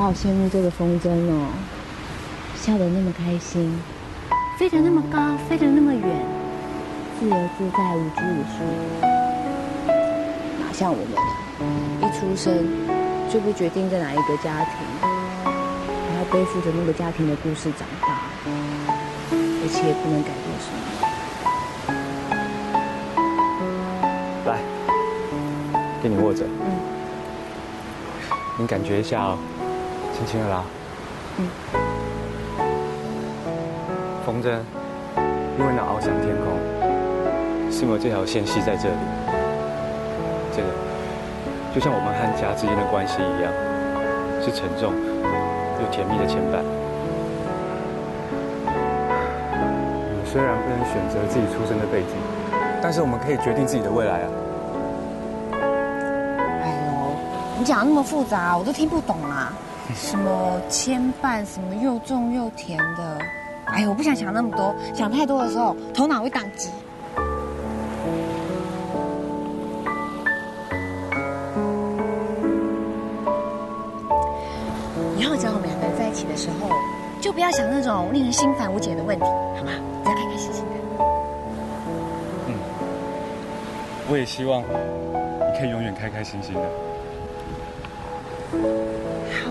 我好羡慕这个风筝哦，笑得那么开心，飞得那么高，飞得那么远，自由自在，无拘无束。哪像我们，一出生就被决定在哪一个家庭，还要背负着那个家庭的故事长大，而且也不能改变什么。来，给你握着。嗯。你感觉一下哦，轻轻的拉。嗯。风筝因为能翱翔天空，是因为这条线系在这里。这个就像我们和家之间的关系一样，是沉重又甜蜜的牵绊。我们虽然不能选择自己出生的背景，但是我们可以决定自己的未来啊。你讲那么复杂，我都听不懂啊！什么牵绊，什么又重又甜的，哎呦，我不想想那么多，想太多的时候头脑会宕机。以后只要我们两个人在一起的时候，就不要想那种令人心烦无解的问题，好吗？要开开心心的。嗯，我也希望你可以永远开开心心的。好，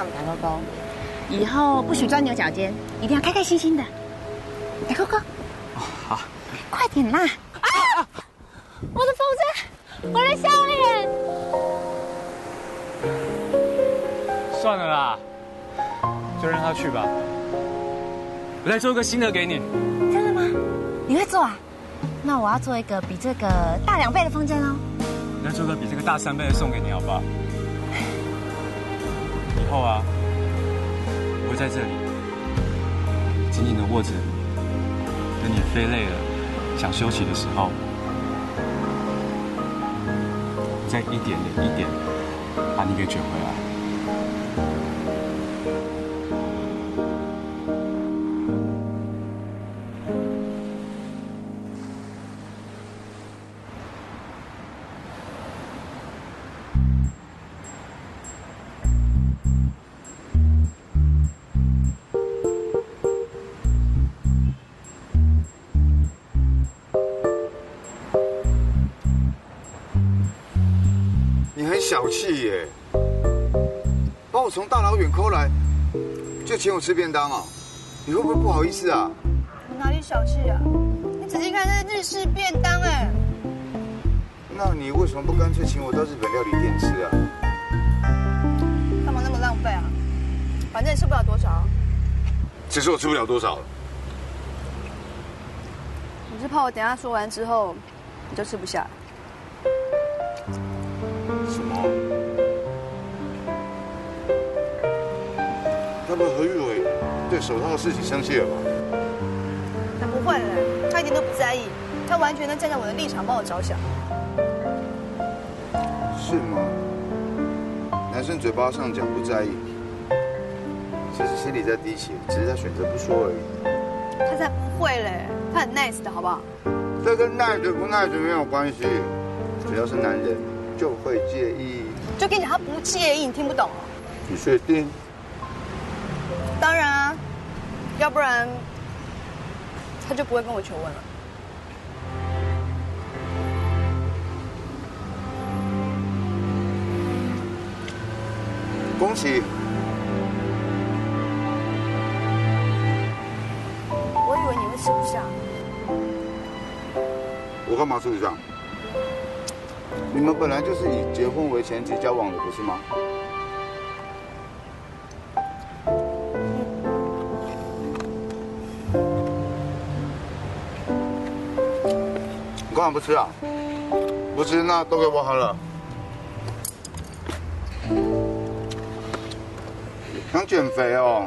那我们打勾勾，以后不许钻牛角尖，一定要开开心心的。打勾勾。好。快点啦！啊！我的风筝，我的项链。算了啦，就让他去吧。我再做一个新的给你。真的吗？你会做啊？那我要做一个比这个大两倍的风筝哦。我再做个比这个大三倍的送给你，好不好？后啊，我会在这里紧紧的握着你，等你飞累了想休息的时候，再一点点一点把你给卷回来。小气耶！把我从大老远抠来，就请我吃便当啊？你会不会不好意思啊？我哪里小气啊？你仔细看，这日式便当哎。那你为什么不干脆请我到日本料理店吃啊？干嘛那么浪费啊？反正也吃不了多少。只是我吃不了多少。你是怕我等下说完之后，你就吃不下？他手套的事情生气了吧？他不会的，他一点都不在意，他完全能站在我的立场帮我着想。是吗？男生嘴巴上讲不在意，其实心里在滴血，只是他选择不说而已。他才不会嘞，他很 nice 的好不好？这跟 nice 不 nice 没有关系，只要是男人就会介意。就跟你讲，他不介意，你听不懂你确定？当然啊，要不然他就不会跟我求婚了。恭喜！我以为你会吃不下。我干嘛吃不下？你们本来就是以结婚为前提交往的，不是吗？不吃啊？不吃那都给我好了。想减肥哦，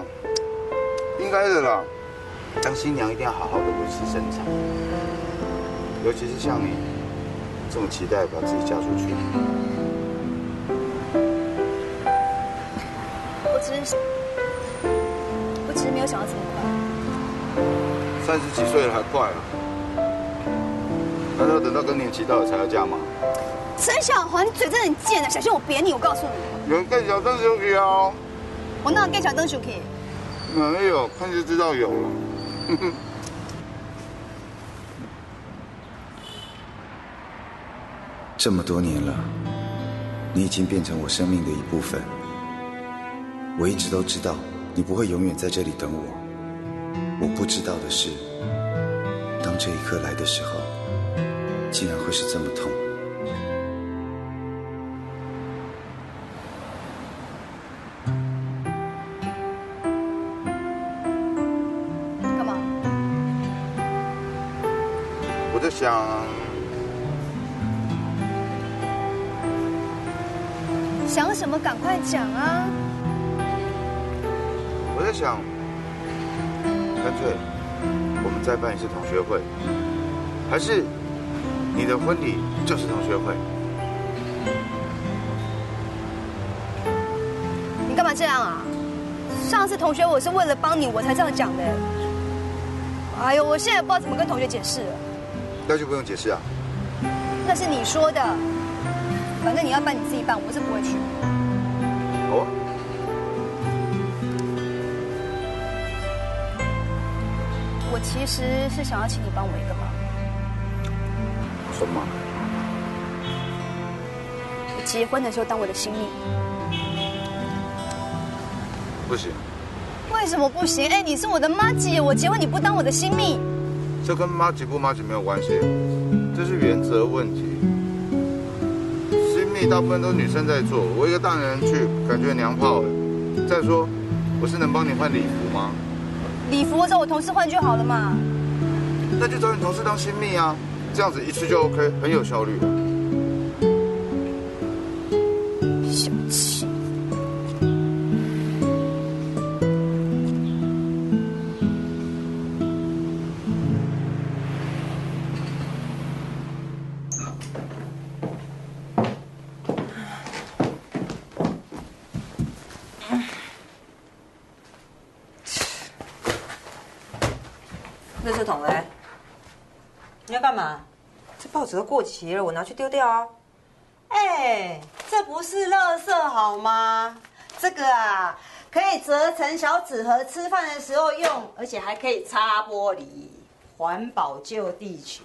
应该的啦。当新娘一定要好好的维持身材，尤其是像你这么期待把自己嫁出去。我只是，我只是没有想到这么快。三十几岁了还快啊？难道等到更年期到了才要嫁吗？陈小华，你嘴真的很贱啊，小心我扁你！我告诉你，有人更小灯手机哦。我那有跟小灯手机？没有，看就知道有了。这么多年了，你已经变成我生命的一部分。我一直都知道你不会永远在这里等我。我不知道的是，当这一刻来的时候，竟然会是这么痛。干嘛？我在想，想什么？赶快讲啊！我在想，干脆我们再办一次同学会，还是你的婚礼就是同学会？你干嘛这样啊？上次同学我是为了帮你，我才这样讲的。哎呦，我现在也不知道怎么跟同学解释了。那就不用解释啊。那是你说的，反正你要办你自己办，我是不会去。好啊。我其实是想要请你帮我一个忙，什么？你结婚的时候当我的新密。不行，为什么不行？哎，你是我的妈姐，我结婚你不当我的新密，这跟妈姐不妈姐没有关系，这是原则问题。新密大部分都是女生在做，我一个大男人去，感觉娘炮哎。再说，不是能帮你换礼服吗？礼服我找我同事换就好了嘛。那就找你同事当新密啊，这样子一次就 OK，很有效率的。小气。垃圾桶嘞？你要干嘛？这报纸都过期了，我拿去丢掉啊！哎，这不是垃圾好吗？这个啊，可以折成小纸盒，吃饭的时候用，而且还可以擦玻璃，环保救地球。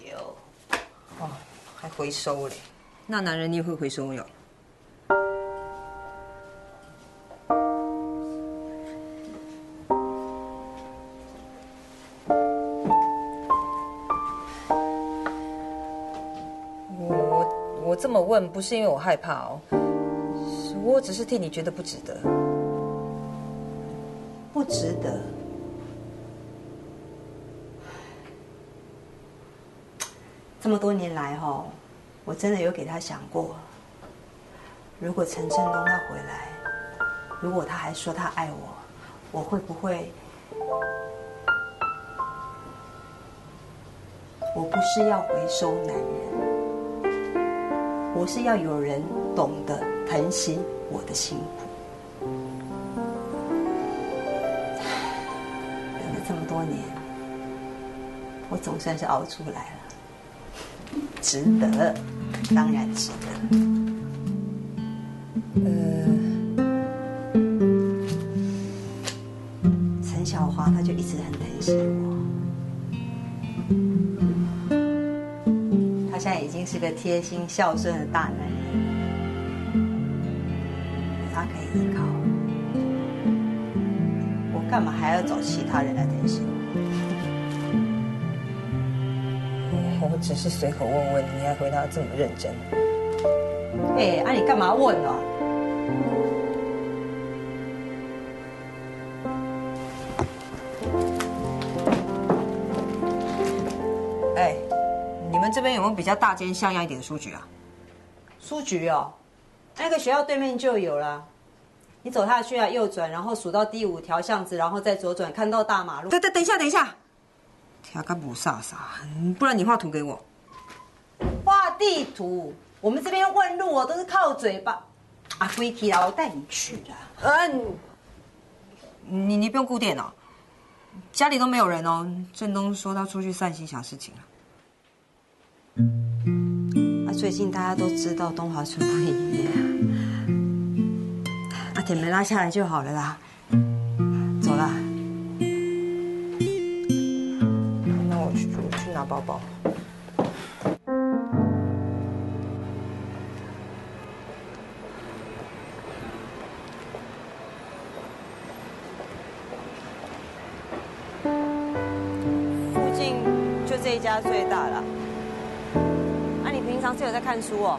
哦，还回收嘞？那男人你也会回收哟？问不是因为我害怕哦，我只是替你觉得不值得。不值得。这么多年来哈、我真的有给他想过，如果陈振东他回来，如果他还说他爱我，我会不会？我不是要回收男人，我是要有人懂得疼惜我的辛苦。等了这么多年，我总算是熬出来了，值得，当然值得。呃陈小华他就一直很疼惜我，是个贴心孝顺的大男人，有他可以依靠，我干嘛还要找其他人来疼惜我？我只是随口问问，你还回答这么认真。哎，啊你干嘛问哦？哎，这边有没有比较大间像样一点的书局啊？书局哦，那个学校对面就有了。你走下去啊，右转，然后数到第五条巷子，然后再左转，看到大马路。等等等一下，等一下，听个不飒飒，不然你画图给我。画地图，我们这边问路哦，都是靠嘴巴。啊，归题啊，我带你去的。嗯，你你不用顾电哦，家里都没有人哦。振东说他出去散心想事情了。啊最近大家都知道东华村不营业啊，铁门拉下来就好了啦。走啦。那我去我去拿包包。附近就这一家最大了。那、你平常是有在看书哦？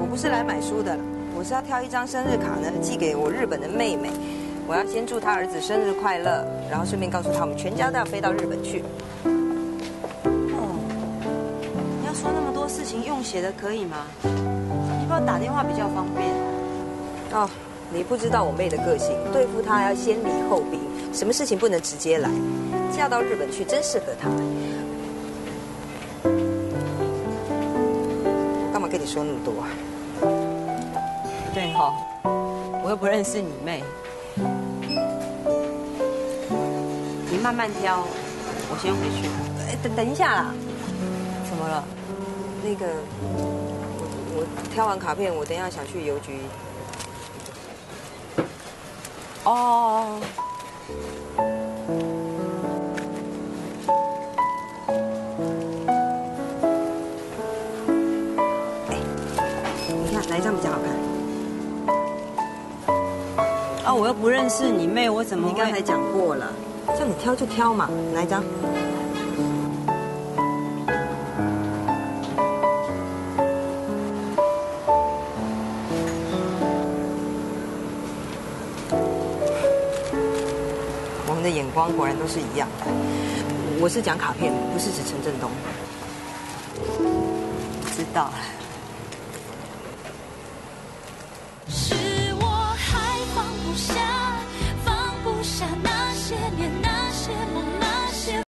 我不是来买书的，我是要挑一张生日卡呢，寄给我日本的妹妹。我要先祝她儿子生日快乐，然后顺便告诉她我们全家都要飞到日本去。哦，你要说那么多事情用写的可以吗？你不要打电话比较方便。哦，你不知道我妹的个性，对付她要先礼后兵，什么事情不能直接来。嫁到日本去真适合她。我干嘛跟你说那么多啊？对哈、我又不认识你妹。你慢慢挑，我先回去。哎，等等一下啦，怎么了？那个，我我挑完卡片，我等一下想去邮局。哦。哎，你看哪一张比较好看？啊，我又不认识你妹，我怎么？你刚才讲过了，叫你挑就挑嘛，哪一张？的眼光果然都是一样的。我是讲卡片，不是指陈振东。知道了。是我还放不下。